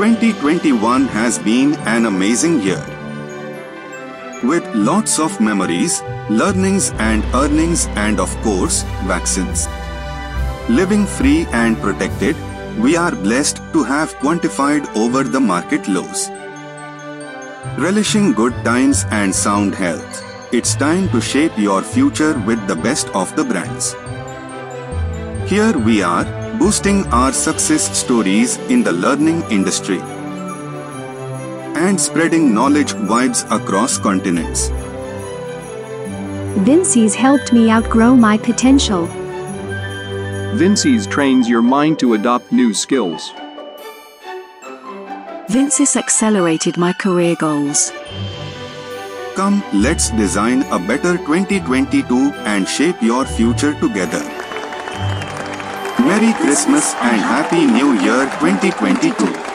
2021 has been an amazing year. With lots of memories, learnings and earnings and of course, vaccines. Living free and protected, we are blessed to have quantified over the market lows. Relishing good times and sound health, it's time to shape your future with the best of the brands. Here we are, boosting our success stories in the learning industry and spreading knowledge vibes across continents. Vinsys helped me outgrow my potential. Vinsys trains your mind to adopt new skills. Vinsys accelerated my career goals. Come, let's design a better 2022 and shape your future together. Merry Christmas and Happy New Year 2022.